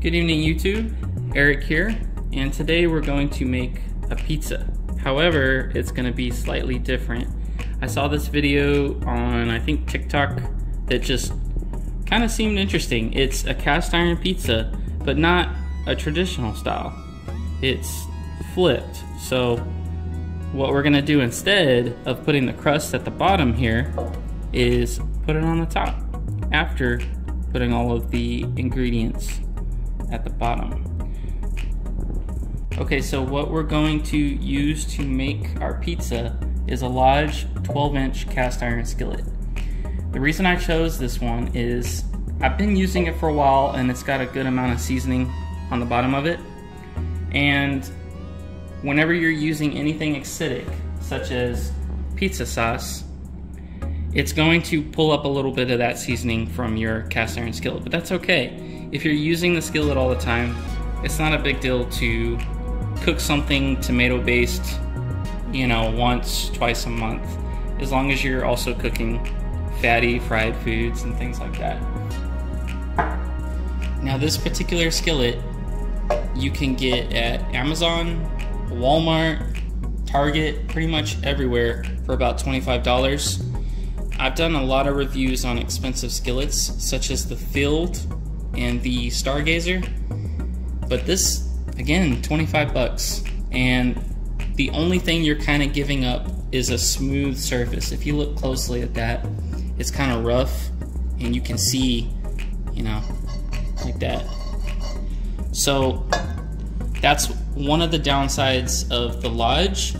Good evening YouTube, Eric here, and today we're going to make a pizza. However, it's going to be slightly different. I saw this video on, I think, TikTok that just kind of seemed interesting. It's a cast iron pizza, but not a traditional style. It's flipped. So what we're going to do instead of putting the crust at the bottom here is put it on the top after putting all of the ingredients at the bottom. Okay, so what we're going to use to make our pizza is a large 12 inch cast iron skillet. The reason I chose this one is I've been using it for a while and it's got a good amount of seasoning on the bottom of it. And whenever you're using anything acidic, such as pizza sauce, it's going to pull up a little bit of that seasoning from your cast iron skillet, but that's okay. If you're using the skillet all the time, it's not a big deal to cook something tomato based, you know, once, twice a month, as long as you're also cooking fatty fried foods and things like that. Now, this particular skillet you can get at Amazon, Walmart, Target, pretty much everywhere for about $25. I've done a lot of reviews on expensive skillets, such as the Field and the Stargazer. But this, again, 25 bucks. And the only thing you're kind of giving up is a smooth surface. If you look closely at that, it's kind of rough and you can see, you know, like that. So that's one of the downsides of the Lodge,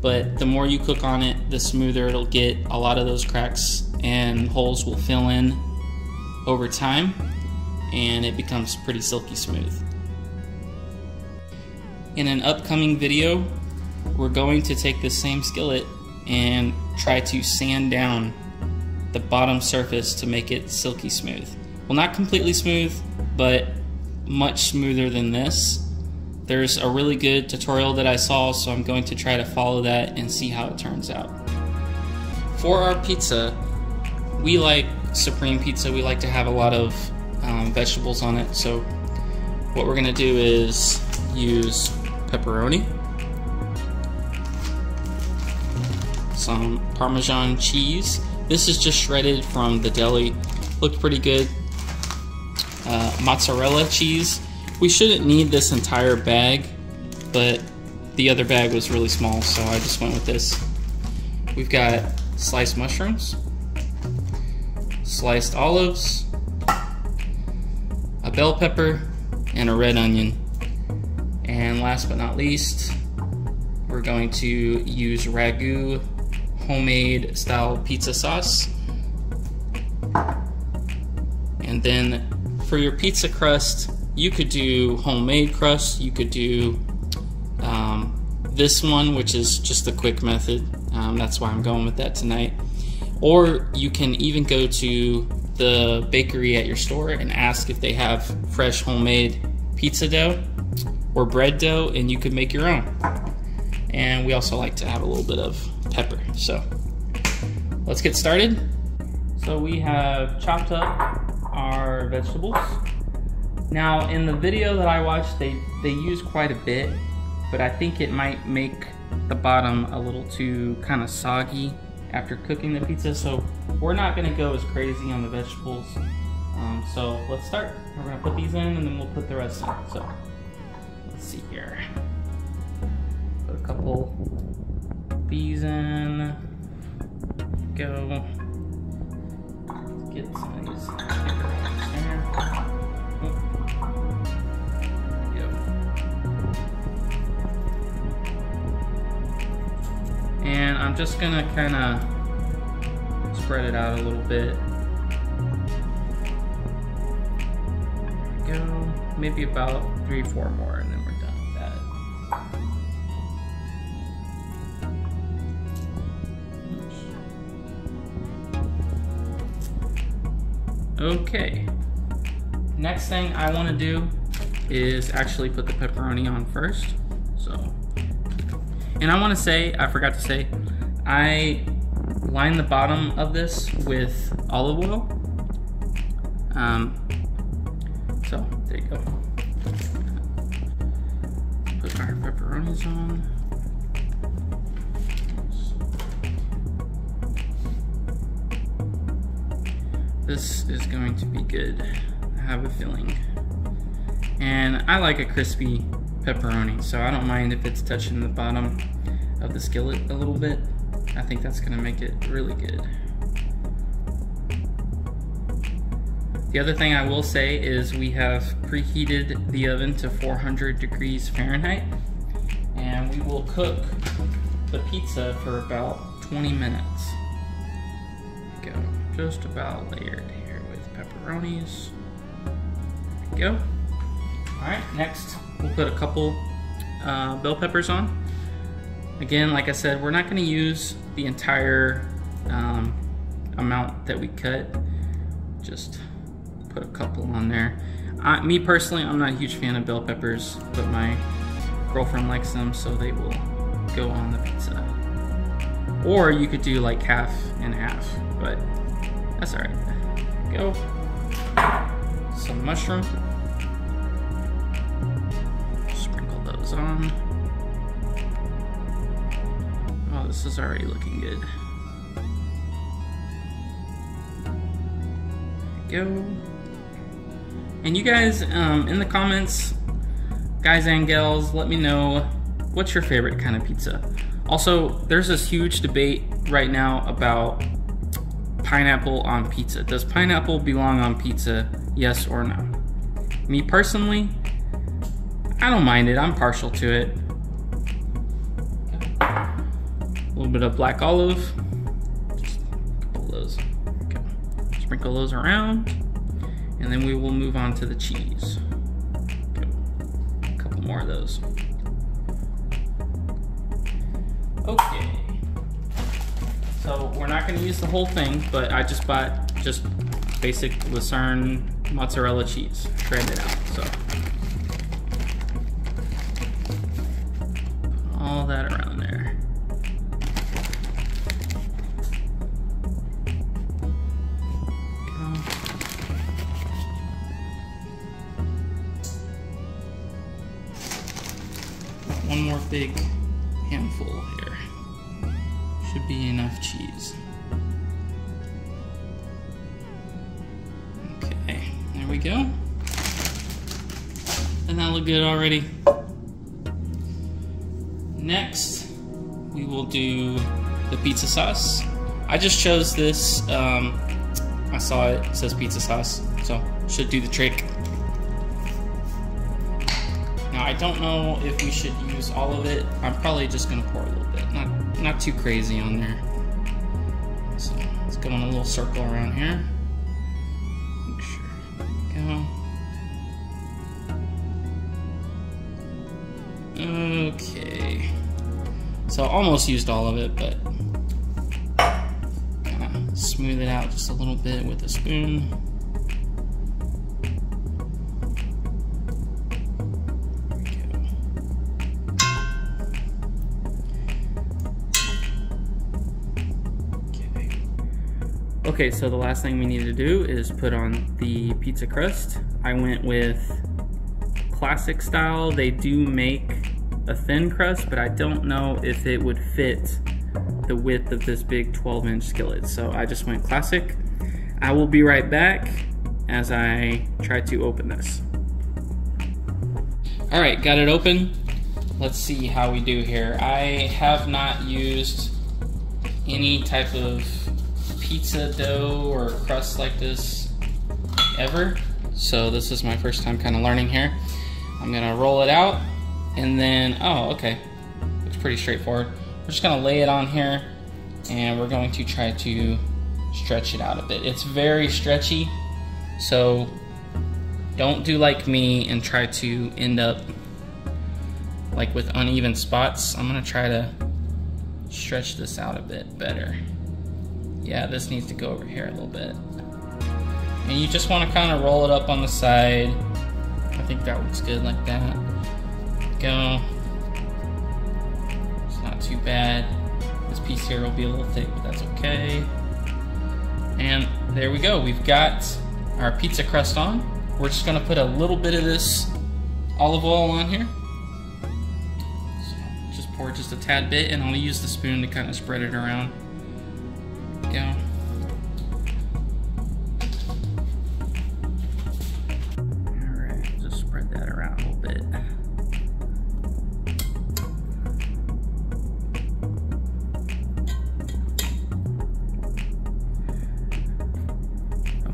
but the more you cook on it, the smoother it'll get. A lot of those cracks and holes will fill in over time and it becomes pretty silky smooth. In an upcoming video, we're going to take this same skillet and try to sand down the bottom surface to make it silky smooth. Well, not completely smooth, but much smoother than this. There's a really good tutorial that I saw, so I'm going to try to follow that and see how it turns out. For our pizza, we like Supreme Pizza. We like to have a lot of um, vegetables on it. So what we're gonna do is use pepperoni, some Parmesan cheese. This is just shredded from the deli. Looked pretty good. Uh, mozzarella cheese. We shouldn't need this entire bag, but the other bag was really small, so I just went with this. We've got sliced mushrooms, sliced olives, bell pepper, and a red onion. And last but not least, we're going to use Ragu homemade style pizza sauce. And then for your pizza crust, you could do homemade crust, you could do um, this one, which is just a quick method. Um, that's why I'm going with that tonight. Or you can even go to the bakery at your store and ask if they have fresh homemade pizza dough or bread dough and you could make your own. And we also like to have a little bit of pepper. So let's get started. So we have chopped up our vegetables. Now in the video that I watched, they, they use quite a bit, but I think it might make the bottom a little too kind of soggy after cooking the pizza. So we're not gonna go as crazy on the vegetables. Um, so let's start. We're gonna put these in and then we'll put the rest in. So let's see here. Put a couple these in. Go. Get some of these And I'm just gonna kind of spread it out a little bit. Go, maybe about three, four more, and then we're done with that. Okay. Next thing I want to do is actually put the pepperoni on first. So and I want to say, I forgot to say, I line the bottom of this with olive oil. Um, so there you go. Put our pepperonis on. This is going to be good. I have a feeling. And I like a crispy pepperoni, so I don't mind if it's touching the bottom of the skillet a little bit. I think that's gonna make it really good. The other thing I will say is we have preheated the oven to 400 degrees Fahrenheit and we will cook the pizza for about 20 minutes. Go just about layered here with pepperonis. Go. All right, next we'll put a couple uh, bell peppers on. Again, like I said, we're not gonna use the entire um, amount that we cut. Just put a couple on there. I, me personally, I'm not a huge fan of bell peppers, but my girlfriend likes them, so they will go on the pizza. Or you could do like half and half, but that's all right. Go. Some mushroom. Sprinkle those on. This is already looking good. Go. And you guys, um, in the comments, guys and gals, let me know what's your favorite kind of pizza. Also, there's this huge debate right now about pineapple on pizza. Does pineapple belong on pizza, yes or no? Me personally, I don't mind it. I'm partial to it. Little bit of black olive. Those. Okay. Sprinkle those around. And then we will move on to the cheese. A couple more of those. Okay. So we're not gonna use the whole thing, but I just bought just basic Lucerne mozzarella cheese, shredded out, so. One more big handful here. Should be enough cheese. Okay, there we go. Doesn't that look good already? Next, we will do the pizza sauce. I just chose this. Um, I saw it, it says pizza sauce, so should do the trick. I don't know if we should use all of it. I'm probably just gonna pour a little bit, not not too crazy on there. So let's go in a little circle around here. Make sure. Go. Okay. So almost used all of it, but smooth it out just a little bit with a spoon. Okay, so the last thing we need to do is put on the pizza crust. I went with classic style. They do make a thin crust, but I don't know if it would fit the width of this big 12 inch skillet. So I just went classic. I will be right back as I try to open this. All right, got it open. Let's see how we do here. I have not used any type of pizza dough or crust like this ever. So this is my first time kind of learning here. I'm gonna roll it out and then, oh, okay. It's pretty straightforward. We're just gonna lay it on here and we're going to try to stretch it out a bit. It's very stretchy, so don't do like me and try to end up like with uneven spots. I'm gonna try to stretch this out a bit better. Yeah, this needs to go over here a little bit. And you just want to kind of roll it up on the side. I think that looks good like that. Go. It's not too bad. This piece here will be a little thick, but that's okay. And there we go. We've got our pizza crust on. We're just gonna put a little bit of this olive oil on here. So just pour just a tad bit, and I'll use the spoon to kind of spread it around.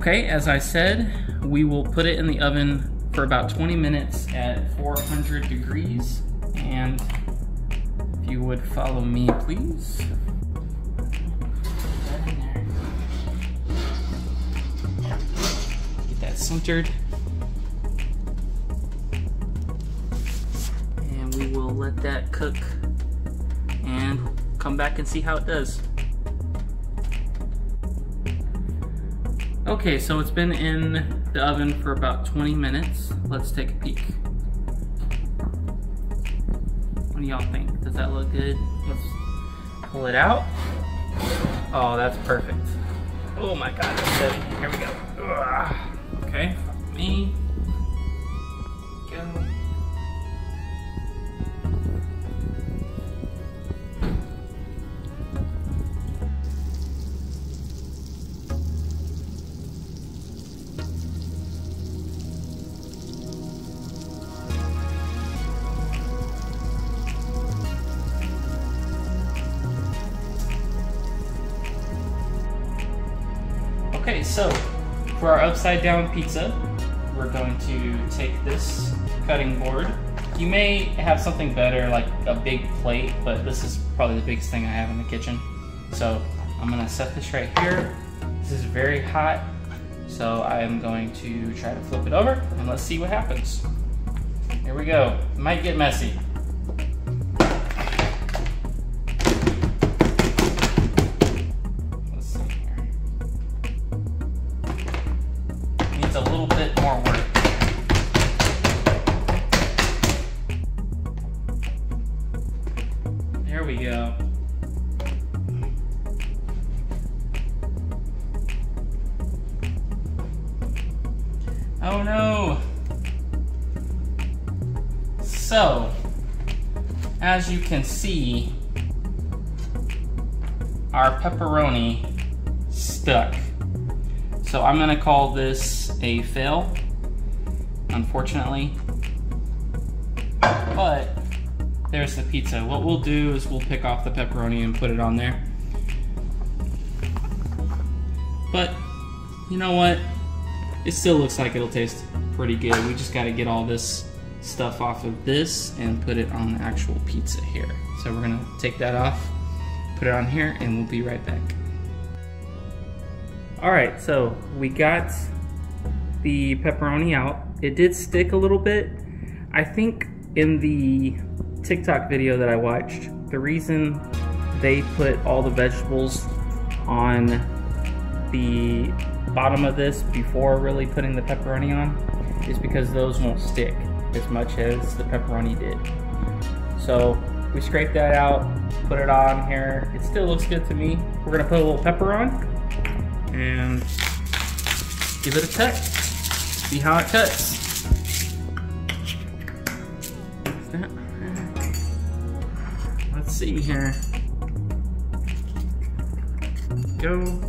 Okay, as I said, we will put it in the oven for about 20 minutes at 400 degrees. And if you would follow me, please. Get that centered. And we will let that cook and come back and see how it does. Okay, so it's been in the oven for about 20 minutes. Let's take a peek. What do y'all think? Does that look good? Let's pull it out. Oh, that's perfect. Oh my god, that's heavy. Here we go. Ugh. Okay, me. Okay, so for our upside down pizza, we're going to take this cutting board. You may have something better like a big plate, but this is probably the biggest thing I have in the kitchen. So I'm gonna set this right here. This is very hot, so I am going to try to flip it over and let's see what happens. Here we go. Might get messy. Oh no! So, as you can see, our pepperoni stuck. So I'm gonna call this a fail, unfortunately. But there's the pizza. What we'll do is we'll pick off the pepperoni and put it on there. But you know what? It still looks like it'll taste pretty good. We just gotta get all this stuff off of this and put it on the actual pizza here. So we're gonna take that off, put it on here, and we'll be right back. All right, so we got the pepperoni out. It did stick a little bit. I think in the TikTok video that I watched, the reason they put all the vegetables on the bottom of this before really putting the pepperoni on is because those won't stick as much as the pepperoni did. So we scrape that out, put it on here. It still looks good to me. We're gonna put a little pepper on and give it a cut. See how it cuts. Let's see here. Go.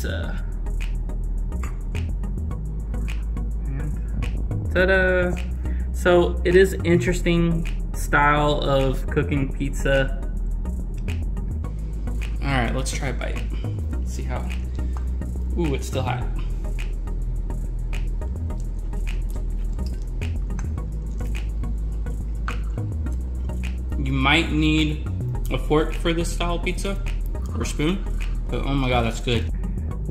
Pizza. Uh, Ta-da! So it is interesting style of cooking pizza. All right, let's try a bite. See how. Ooh, it's still hot. You might need a fork for this style of pizza or spoon, but oh my god, that's good.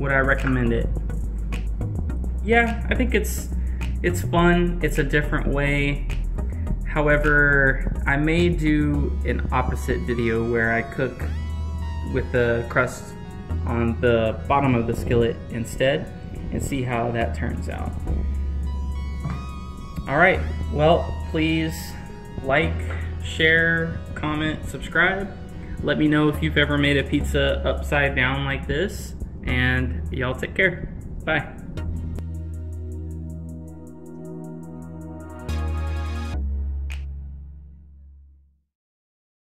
Would I recommend it? Yeah, I think it's it's fun. It's a different way. However, I may do an opposite video where I cook with the crust on the bottom of the skillet instead and see how that turns out. All right, well, please like, share, comment, subscribe. Let me know if you've ever made a pizza upside down like this, and y'all take care. Bye.